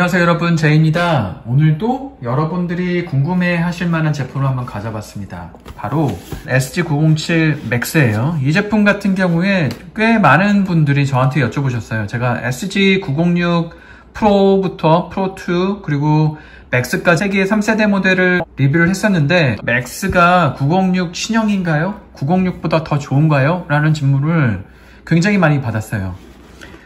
안녕하세요 여러분. 제이입니다. 오늘도 여러분들이 궁금해 하실 만한 제품을 한번 가져봤습니다. 바로 SG907 Max예요. 이 제품 같은 경우에 꽤 많은 분들이 저한테 여쭤보셨어요. 제가 SG906 Pro부터 Pro2 그리고 Max까지 세계 3세대 모델을 리뷰를 했었는데 Max가 906 신형인가요? 906보다 더 좋은가요? 라는 질문을 굉장히 많이 받았어요.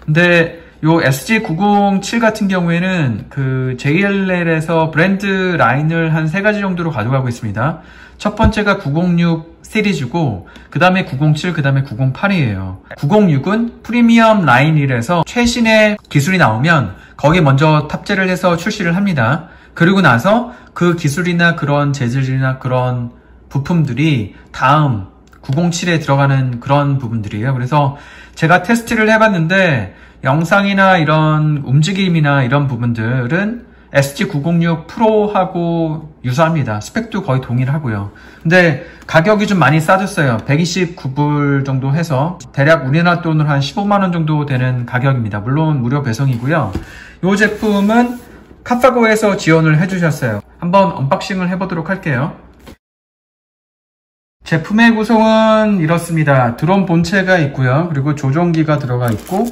근데 요 SG907 같은 경우에는 그 JLL에서 브랜드 라인을 한 세 가지 정도로 가져가고 있습니다. 첫 번째가 906 시리즈고 그 다음에 907, 그 다음에 908이에요. 906은 프리미엄 라인이라서 최신의 기술이 나오면 거기에 먼저 탑재를 해서 출시를 합니다. 그리고 나서 그 기술이나 그런 재질이나 그런 부품들이 다음 907에 들어가는 그런 부분들이에요. 그래서 제가 테스트를 해봤는데 영상이나 이런 움직임이나 이런 부분들은 SG906 프로하고 유사합니다. 스펙도 거의 동일하고요. 근데 가격이 좀 많이 싸졌어요. 129불 정도 해서 대략 우리나라 돈으로 한 15만원 정도 되는 가격입니다. 물론 무료 배송이고요. 이 제품은 카파고에서 지원을 해주셨어요. 한번 unboxing을 해보도록 할게요. 제품의 구성은 이렇습니다. 드론 본체가 있고요. 그리고 조종기가 들어가 있고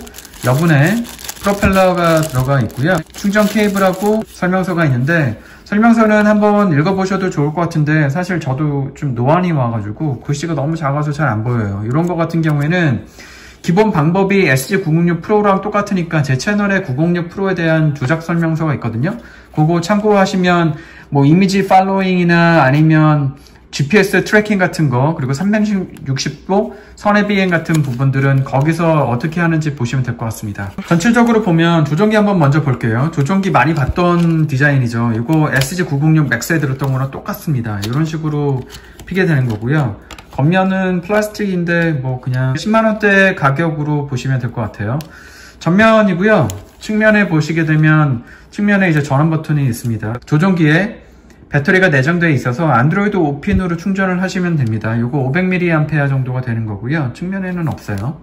여분의 프로펠러가 들어가 있고요. 충전 케이블하고 설명서가 있는데 설명서는 한번 읽어보셔도 좋을 것 같은데 사실 저도 좀 노안이 와가지고 글씨가 너무 작아서 잘 안 보여요. 이런 거 같은 경우에는 기본 방법이 SG906 Pro랑 똑같으니까 제 채널에 906 Pro에 대한 조작 설명서가 있거든요. 그거 참고하시면 뭐 image following이나 아니면 GPS tracking 같은 거 그리고 360도 선회 비행 같은 부분들은 거기서 어떻게 하는지 보시면 될 것 같습니다. 전체적으로 보면 조종기 한번 먼저 볼게요. 조종기 많이 봤던 디자인이죠. 이거 SG906 Max에 들었던 거랑 똑같습니다. 이런 식으로 피게 되는 거고요. 겉면은 플라스틱인데 뭐 그냥 10만원대 가격으로 보시면 될 것 같아요. 전면이고요. 측면에 보시게 되면 측면에 이제 전원 버튼이 있습니다. 조종기에 배터리가 내장되어 있어서 안드로이드 5핀으로 충전을 하시면 됩니다. 요거 500mAh 정도가 되는 거고요. 측면에는 없어요.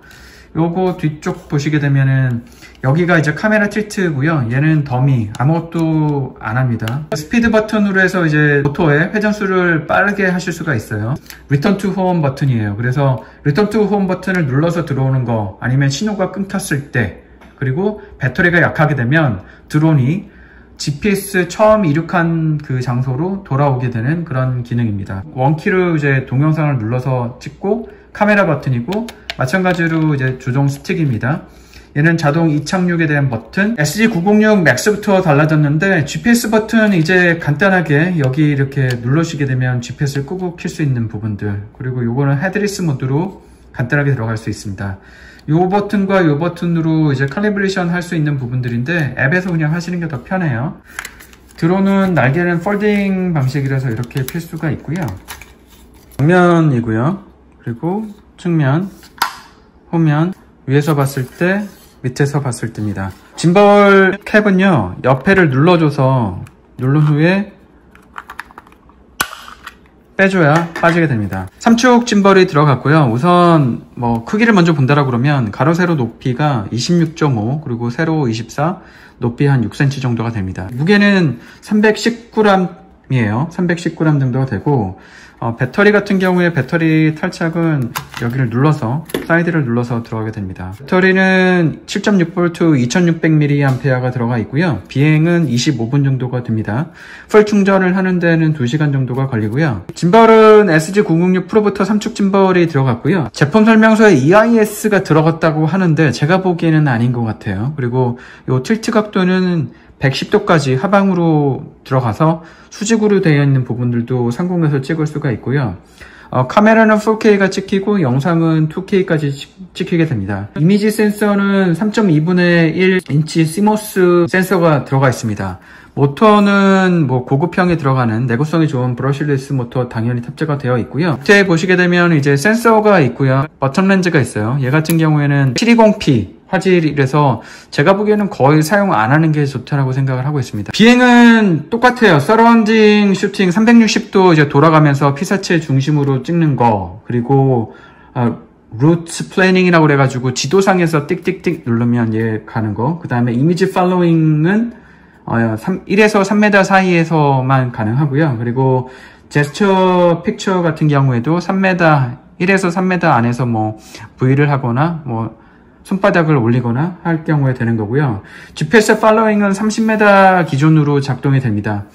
요거 뒤쪽 보시게 되면은 여기가 이제 카메라 tilt고요. 얘는 더미 아무것도 안 합니다. 스피드 버튼으로 해서 이제 모터의 회전수를 빠르게 하실 수가 있어요. return to home 버튼이에요. 그래서 return to home 버튼을 눌러서 들어오는 거 아니면 신호가 끊겼을 때 그리고 배터리가 약하게 되면 드론이 GPS 처음 이륙한 그 장소로 돌아오게 되는 그런 기능입니다. one key로 이제 동영상을 눌러서 찍고 카메라 버튼이고 마찬가지로 이제 조종 스틱입니다. 얘는 자동 이착륙에 대한 버튼 SG906 Max부터 달라졌는데 GPS 버튼 이제 간단하게 여기 이렇게 눌러시게 되면 GPS를 끄고 킬 수 있는 부분들 그리고 요거는 headless mode로 간단하게 들어갈 수 있습니다. 요 버튼과 요 버튼으로 이제 칼리브레이션 할 수 있는 부분들인데 앱에서 그냥 하시는 게 더 편해요. 드론은 날개는 폴딩 방식이라서 이렇게 필 수가 있고요. 정면이고요. 그리고 측면, 후면, 위에서 봤을 때, 밑에서 봤을 때입니다. 짐벌 캡은요, 옆에를 눌러줘서 누른 후에 빼줘야 빠지게 됩니다. 3축 gimbal이 들어갔고요. 우선 뭐 크기를 먼저 본다라 그러면 가로 세로 높이가 26.5 그리고 세로 24 높이 한 6cm 정도가 됩니다. 무게는 319g이에요. 319g 정도가 되고 어, 배터리 같은 경우에 배터리 탈착은 여기를 눌러서 사이드를 눌러서 들어가게 됩니다. 배터리는 7.6V 2600mAh가 들어가 있고요. 비행은 25분 정도가 됩니다. 풀 충전을 하는 데는 2시간 정도가 걸리고요. 짐벌은 SG906 프로부터 3축 짐벌이 들어갔고요. 제품 설명서에 EIS가 들어갔다고 하는데 제가 보기에는 아닌 것 같아요. 그리고 이 tilt 각도는 110도까지 하방으로 들어가서 수직으로 되어 있는 부분들도 상공에서 찍을 수가 있고요. 어, 카메라는 4K가 찍히고 영상은 2K까지 찍히게 됩니다. 이미지 센서는 3.2분의 1인치 CMOS 센서가 들어가 있습니다. 모터는 뭐 고급형에 들어가는 내구성이 좋은 brushless 모터 당연히 탑재가 되어 있고요. 밑에 보시게 되면 이제 센서가 있고요. bottom 렌즈가 있어요. 얘 같은 경우에는 720p 화질이라서 제가 보기에는 거의 사용 안 하는 게 좋다라고 생각을 하고 있습니다. 비행은 똑같아요. surrounding shooting 360도 이제 돌아가면서 피사체 중심으로 찍는 거 그리고 어, route planning이라고 그래가지고 지도상에서 띡띡띡 누르면 얘 가는 거. 그 다음에 image following은 어, 3, 1에서 3m 사이에서만 가능하고요. 그리고 제스처 픽처 같은 경우에도 3m, 1에서 3m 안에서 뭐 V를 하거나 뭐 손바닥을 올리거나 할 경우에 되는 거고요. GPS 팔로잉은 30m 기준으로 작동이 됩니다.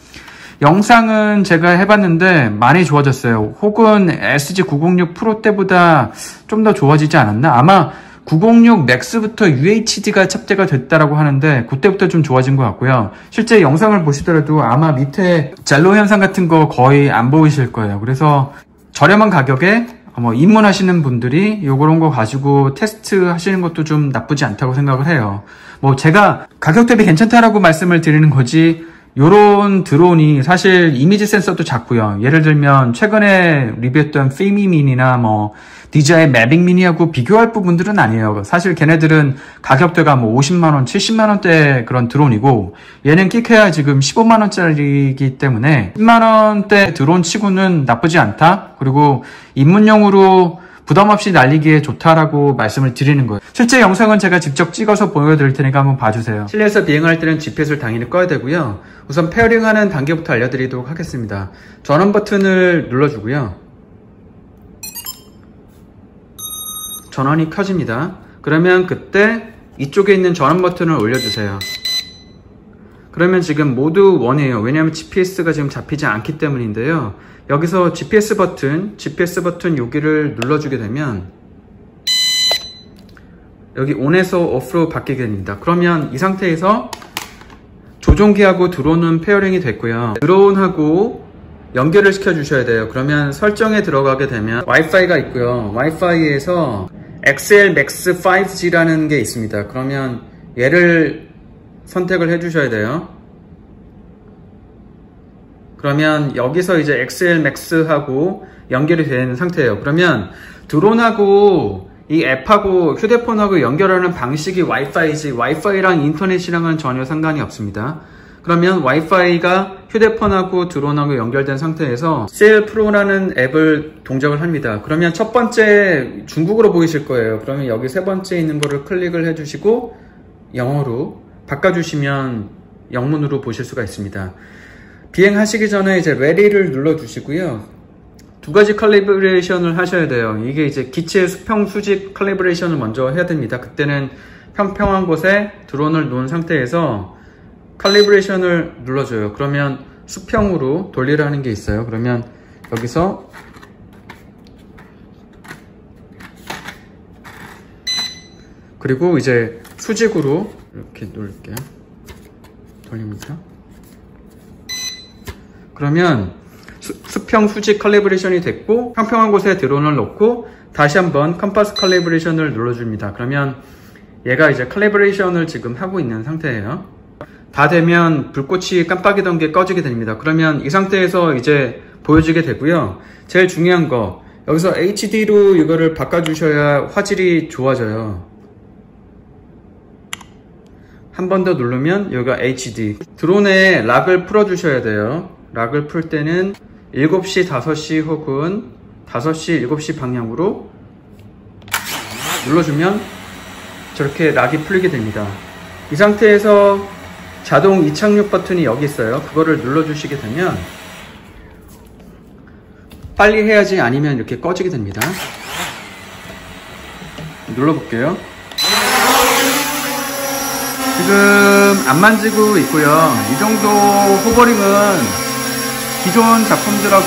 영상은 제가 해봤는데 많이 좋아졌어요. 혹은 SG906 프로 때보다 좀 더 좋아지지 않았나? 아마 906 맥스부터 UHD가 탑재가 됐다라고 하는데 그때부터 좀 좋아진 것 같고요. 실제 영상을 보시더라도 아마 밑에 젤로 현상 같은 거 거의 안 보이실 거예요. 그래서 저렴한 가격에 뭐 입문하시는 분들이 요런 거 가지고 테스트 하시는 것도 좀 나쁘지 않다고 생각을 해요. 뭐 제가 가격 대비 괜찮다라고 말씀을 드리는 거지 요런 드론이 사실 이미지 센서도 작고요. 예를 들면 최근에 리뷰했던 피미민이나 뭐 DJI 매빅 미니하고 비교할 부분들은 아니에요. 사실 걔네들은 가격대가 뭐 50만원, 70만원대 그런 드론이고 얘는 끼케야 지금 15만원짜리이기 때문에 10만원대 드론 치고는 나쁘지 않다. 그리고 입문용으로 부담 없이 날리기에 좋다라고 말씀을 드리는 거예요. 실제 영상은 제가 직접 찍어서 보여드릴 테니까 한번 봐주세요. 실내에서 비행할 때는 GPS를 당연히 꺼야 되고요. 우선 페어링하는 단계부터 알려드리도록 하겠습니다. 전원 버튼을 눌러주고요. 전원이 켜집니다. 그러면 그때 이쪽에 있는 전원 버튼을 올려주세요. 그러면 지금 모드 1이에요. 왜냐하면 GPS가 지금 잡히지 않기 때문인데요. 여기서 GPS 버튼, GPS 버튼 여기를 눌러주게 되면 여기 ON에서 OFF로 바뀌게 됩니다. 그러면 이 상태에서 조종기하고 드론은 pairing이 됐고요. 드론하고 연결을 시켜 주셔야 돼요. 그러면 설정에 들어가게 되면 와이파이가 있고요. 와이파이에서 XL Max 5G라는 게 있습니다. 그러면 얘를 선택을 해 주셔야 돼요. 그러면 여기서 이제 XL Max하고 연결이 된 상태예요. 그러면 드론하고 이 앱하고 휴대폰하고 연결하는 방식이 와이파이지 와이파이랑 인터넷이랑은 전혀 상관이 없습니다. 그러면 와이파이가 휴대폰하고 드론하고 연결된 상태에서 세일 프로라는 앱을 동작을 합니다. 그러면 첫 번째 중국어로 보이실 거예요. 그러면 여기 세 번째 있는 거를 클릭을 해주시고 영어로 바꿔주시면 영문으로 보실 수가 있습니다. 비행하시기 전에 이제 ready를 눌러주시고요. 두 가지 칼리브레이션을 하셔야 돼요. 이게 이제 기체 수평 수직 칼리브레이션을 먼저 해야 됩니다. 그때는 평평한 곳에 드론을 놓은 상태에서 칼리브레이션을 눌러줘요. 그러면 수평으로 돌리라는 게 있어요. 그러면 여기서 그리고 이제 수직으로 이렇게 누를게요. 돌립니다. 그러면 수, 평 수직 칼리브레이션이 됐고 평평한 곳에 드론을 놓고 다시 한번 컴파스 칼리브레이션을 눌러줍니다. 그러면 얘가 이제 칼리브레이션을 지금 하고 있는 상태예요. 다 되면 불꽃이 깜빡이던 게 꺼지게 됩니다. 그러면 이 상태에서 이제 보여지게 되고요. 제일 중요한 거 여기서 HD로 이거를 바꿔주셔야 화질이 좋아져요. 한 번 더 누르면 여기가 HD 드론에 lock을 풀어주셔야 돼요. lock을 풀 때는 7시, 5시 혹은 5시, 7시 방향으로 눌러주면 저렇게 lock이 풀리게 됩니다. 이 상태에서 자동 이착륙 버튼이 여기 있어요. 그거를 눌러주시게 되면 빨리 해야지 아니면 이렇게 꺼지게 됩니다. 눌러볼게요. 지금 안 만지고 있고요. 이 정도 호버링은 기존 작품들하고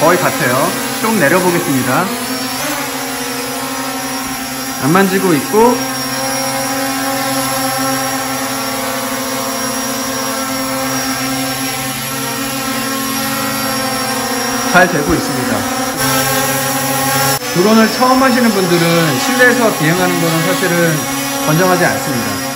거의 같아요. 좀 내려보겠습니다. 안 만지고 있고 잘 되고 있습니다. 드론을 처음 하시는 분들은 실내에서 비행하는 것은 사실은 건정하지 않습니다.